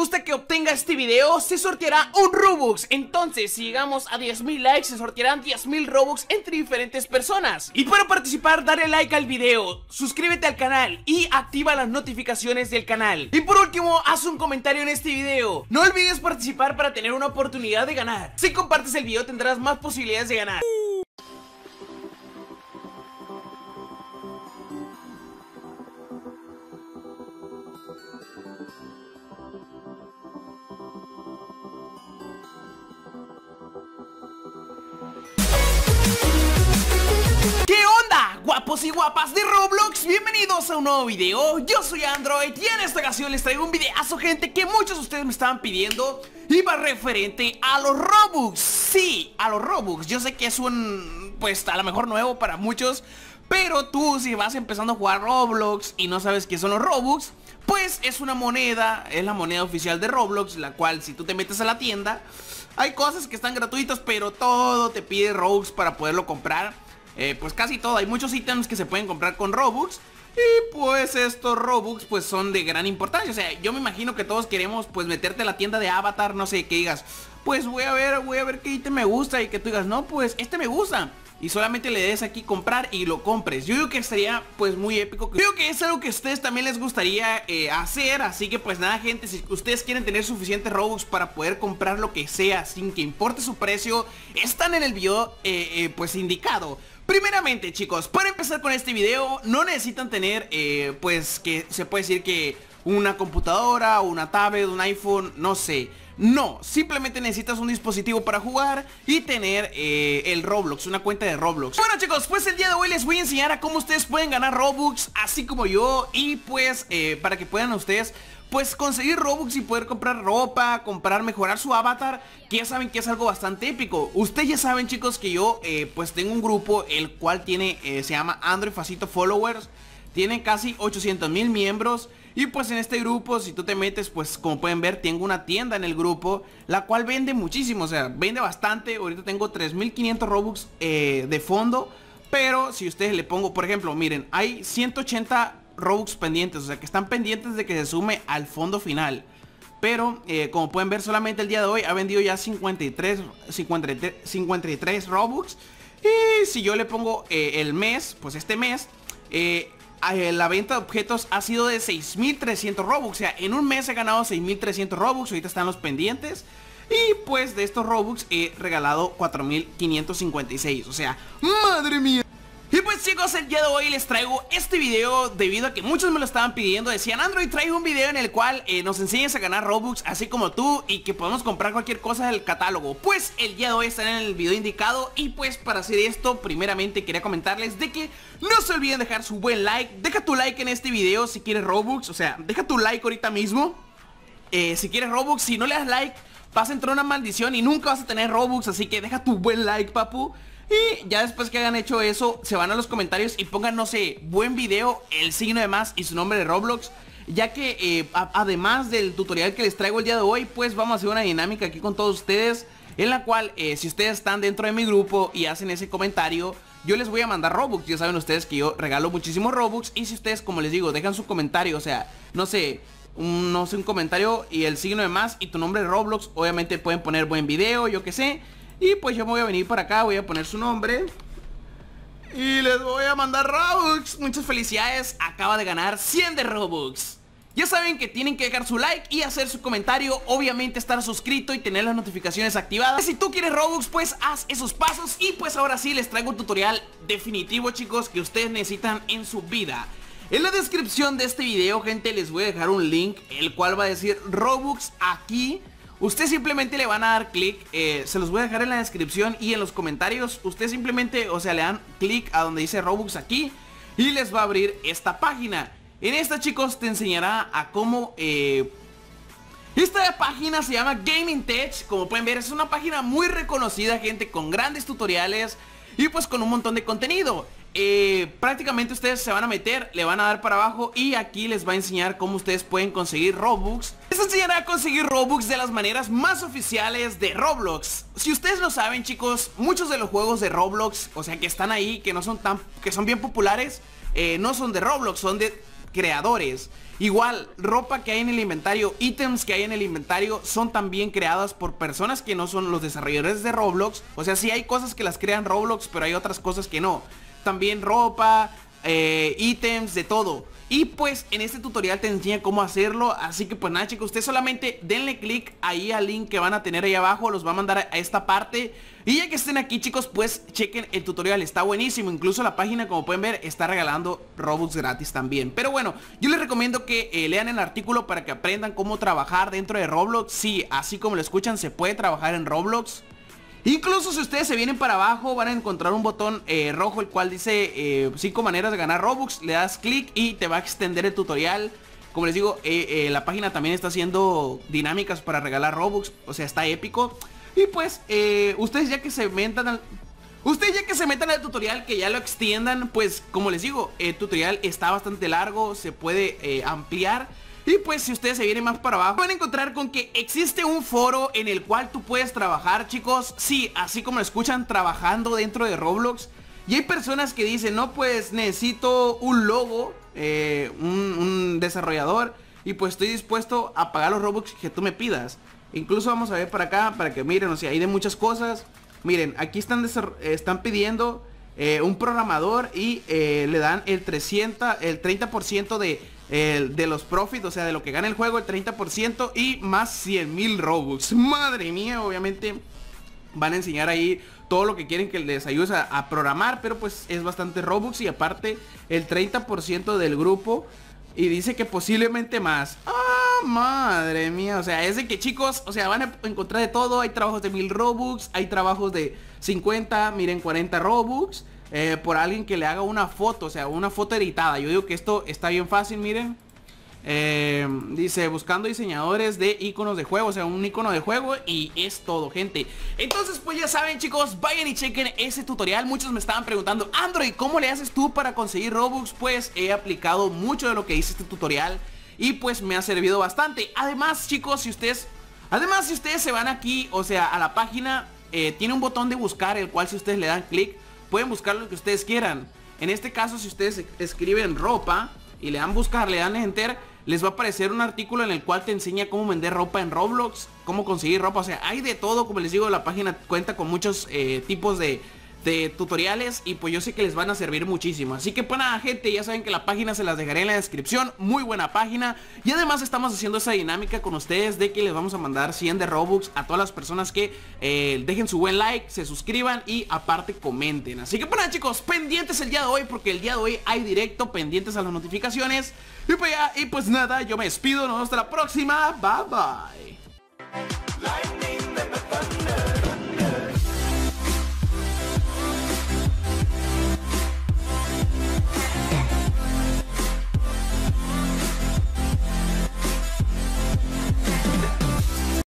gusta que obtenga este video, se sorteará un Robux. Entonces, si llegamos a 10.000 likes, se sortearán 10.000 Robux entre diferentes personas. Y para participar, dale like al video, suscríbete al canal y activa las notificaciones del canal. Y por último, haz un comentario en este video. No olvides participar para tener una oportunidad de ganar. Si compartes el video, tendrás más posibilidades de ganar. Guapos y guapas de Roblox? Bienvenidos a un nuevo video, yo soy Android y en esta ocasión les traigo un videazo, gente, que muchos de ustedes me estaban pidiendo Y va referente a los Robux, sí, a los Robux. Yo sé que es un, pues a lo mejor nuevo para muchos Pero tú si vas empezando a jugar Roblox y no sabes qué son los Robux Pues es una moneda, es la moneda oficial de Roblox La cual si tú te metes a la tienda Hay cosas que están gratuitas pero todo te pide Robux para poderlo comprar eh, pues casi todo, hay muchos ítems que se pueden comprar con Robux. Y pues estos Robux pues son de gran importancia. O sea, yo me imagino que todos queremos pues meterte a la tienda de Avatar No sé, que digas Pues voy a ver, voy a ver qué ítem me gusta Y que tú digas, no pues este me gusta y solamente le des aquí comprar y lo compres. Yo digo que sería pues muy épico Creo que es algo que a ustedes también les gustaría eh, hacer. Así que pues nada gente, si ustedes quieren tener suficientes Robux para poder comprar lo que sea Sin que importe su precio Están en el video eh, pues indicado Primeramente chicos, para empezar con este video No necesitan tener pues que se puede decir que una computadora, una tablet, un iPhone, no sé. No, simplemente necesitas un dispositivo para jugar y tener eh, el Roblox, una cuenta de Roblox. Bueno chicos, pues el día de hoy les voy a enseñar a cómo ustedes pueden ganar Robux, así como yo Y pues eh, para que puedan ustedes pues conseguir Robux y poder comprar ropa, comprar, mejorar su avatar Que ya saben que es algo bastante épico. Ustedes ya saben chicos que yo eh, pues tengo un grupo el cual tiene, se llama Android Facito Followers. Tiene casi 800 mil miembros. Y pues en este grupo, si tú te metes, pues como pueden ver, tengo una tienda en el grupo La cual vende muchísimo, o sea, vende bastante. Ahorita tengo 3500 Robux eh, de fondo. Pero si ustedes le pongo, por ejemplo, miren Hay 180 Robux pendientes, o sea, que están pendientes de que se sume al fondo final pero eh, como pueden ver solamente el día de hoy ha vendido ya 53, 53, Robux Y si yo le pongo eh, el mes, pues este mes eh, la venta de objetos ha sido de 6.300 Robux. O sea, en un mes he ganado 6.300 Robux. Ahorita están los pendientes. Y pues de estos Robux he regalado 4.556. O sea, madre mía. Chicos, el día de hoy les traigo este video debido a que muchos me lo estaban pidiendo. Decían, Android, traigo un video en el cual eh, nos enseñes a ganar Robux así como tú Y que podemos comprar cualquier cosa del catálogo Pues el día de hoy está en el video indicado Y pues para hacer esto, primeramente quería comentarles de que no se olviden dejar su buen like Deja tu like en este video si quieres Robux O sea, deja tu like ahorita mismo. Eh, Si quieres Robux, si no le das like Vas a entrar una maldición y nunca vas a tener Robux Así que deja tu buen like, papu y ya después que hayan hecho eso, se van a los comentarios y pongan, no sé, buen video, el signo de más y su nombre de Roblox. Ya que eh, además del tutorial que les traigo el día de hoy, pues vamos a hacer una dinámica aquí con todos ustedes. En la cual, eh, si ustedes están dentro de mi grupo y hacen ese comentario, yo les voy a mandar Robux. Ya saben ustedes que yo regalo muchísimos Robux. Y si ustedes, como les digo, dejan su comentario, o sea, no sé, un, no sé, un comentario y el signo de más y tu nombre de Roblox, obviamente pueden poner buen video, yo que sé. Y pues yo me voy a venir para acá, voy a poner su nombre. Y les voy a mandar Robux. Muchas felicidades, acaba de ganar 100 de Robux. Ya saben que tienen que dejar su like y hacer su comentario. Obviamente estar suscrito y tener las notificaciones activadas. Si tú quieres Robux pues haz esos pasos. Y pues ahora sí les traigo un tutorial definitivo chicos Que ustedes necesitan en su vida. En la descripción de este video, gente, les voy a dejar un link El cual va a decir Robux aquí Usted simplemente le van a dar clic, eh, se los voy a dejar en la descripción y en los comentarios. Usted simplemente, o sea, le dan clic a donde dice Robux aquí y les va a abrir esta página. En esta, chicos, te enseñará a cómo... Eh, esta página se llama Gaming Tech, como pueden ver es una página muy reconocida, gente, con grandes tutoriales y pues con un montón de contenido. Eh, prácticamente ustedes se van a meter, le van a dar para abajo y aquí les va a enseñar cómo ustedes pueden conseguir Robux. Enseñará a conseguir Robux de las maneras más oficiales de Roblox. Si ustedes lo saben chicos, muchos de los juegos de Roblox, o sea que están ahí, que no son tan, que son bien populares, eh, no son de Roblox, son de creadores. Igual, ropa que hay en el inventario, ítems que hay en el inventario son también creadas por personas que no son los desarrolladores de Roblox. O sea, sí hay cosas que las crean Roblox, pero hay otras cosas que no. También ropa, eh, ítems, de todo. Y pues en este tutorial te enseña cómo hacerlo Así que pues nada chicos, ustedes solamente denle clic ahí al link que van a tener ahí abajo Los va a mandar a esta parte. Y ya que estén aquí chicos, pues chequen el tutorial Está buenísimo, incluso la página como pueden ver está regalando Robux gratis también. Pero bueno, yo les recomiendo que eh, lean el artículo para que aprendan cómo trabajar dentro de Roblox. Sí, así como lo escuchan, se puede trabajar en Roblox Incluso si ustedes se vienen para abajo van a encontrar un botón eh, rojo el cual dice 5 eh, maneras de ganar Robux. Le das clic y te va a extender el tutorial. Como les digo, eh, la página también está haciendo dinámicas para regalar Robux. O sea, está épico. Y pues, ustedes ya que se metan al... Ustedes ya que se metan al tutorial, que ya lo extiendan, pues como les digo, el tutorial está bastante largo, se puede ampliar. Y pues si ustedes se vienen más para abajo Van a encontrar con que existe un foro En el cual tú puedes trabajar chicos. Sí, así como lo escuchan trabajando dentro de Roblox. Y hay personas que dicen No pues necesito un logo eh, un, desarrollador Y pues estoy dispuesto a pagar los Robux que tú me pidas Incluso vamos a ver para acá Para que miren, o sea, hay de muchas cosas. Miren, aquí están, están pidiendo eh, un programador y eh, le dan el 300, el 30% de de los profits, o sea, de lo que gana el juego, el 30% y más 100 mil Robux. Madre mía, obviamente van a enseñar ahí todo lo que quieren que les ayude a, programar, pero pues es bastante Robux y aparte el 30% del grupo y dice que posiblemente más. ¡Ah, madre mía! O sea, es de que chicos, o sea, van a encontrar de todo. Hay trabajos de 1000 Robux, hay trabajos de 50, miren, 40 Robux. Eh, por alguien que le haga una foto, o sea, una foto editada. Yo digo que esto está bien fácil, miren. Eh, dice, buscando diseñadores de iconos de juego, o sea, un icono de juego y es todo, gente. Entonces, pues ya saben, chicos, vayan y chequen ese tutorial. Muchos me estaban preguntando, Android, ¿cómo le haces tú para conseguir Robux? Pues he aplicado mucho de lo que dice este tutorial y pues me ha servido bastante. Además, chicos, si ustedes... Además, si ustedes se van aquí, o sea, a la página, eh, tiene un botón de buscar, el cual si ustedes le dan clic pueden buscar lo que ustedes quieran. En este caso, si ustedes escriben ropa y le dan buscar, le dan enter, les va a aparecer un artículo en el cual te enseña cómo vender ropa en Roblox, cómo conseguir ropa, o sea, hay de todo, como les digo, la página cuenta con muchos eh, tipos de de tutoriales y pues yo sé que les van a servir muchísimo. Así que pues nada gente, ya saben que la página se las dejaré en la descripción. Muy buena página. Y además estamos haciendo esa dinámica con ustedes de que les vamos a mandar 100 de Robux a todas las personas que eh, dejen su buen like, se suscriban y aparte comenten. Así que pues nada chicos, pendientes el día de hoy porque el día de hoy hay directo, pendientes a las notificaciones. Y pues ya, y pues nada, yo me despido, nos vemos hasta la próxima, bye bye